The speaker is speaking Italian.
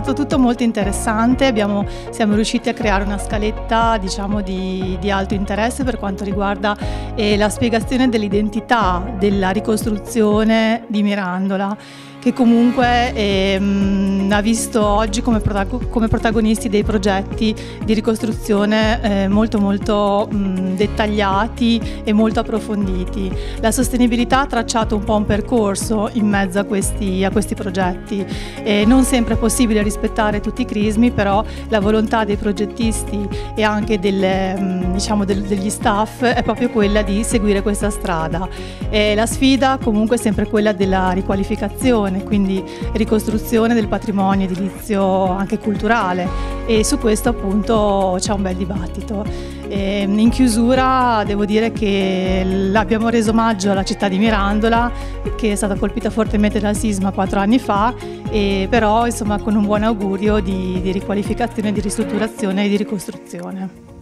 stato tutto molto interessante, Abbiamo, siamo riusciti a creare una scaletta diciamo, di, di, alto interesse per quanto riguarda eh, la spiegazione dell'identità della ricostruzione di Mirandola che comunque ehm, ha visto oggi come, protago- come, protagonisti dei progetti di ricostruzione eh, molto molto mh, dettagliati e molto approfonditi. La sostenibilità ha tracciato un po' un percorso in mezzo a questi, a questi progetti. E non sempre è possibile rispettare tutti i crismi, però la volontà dei progettisti e anche delle, mh, diciamo del, degli staff è proprio quella di seguire questa strada. E la sfida comunque è sempre quella della riqualificazione ricostruzione, quindi ricostruzione del patrimonio edilizio anche culturale e su questo appunto c'è un bel dibattito. E in chiusura devo dire che abbiamo reso omaggio alla città di Mirandola che è stata colpita fortemente dal sisma quattro anni fa e però insomma con un buon augurio di, di riqualificazione, di ristrutturazione e di ricostruzione.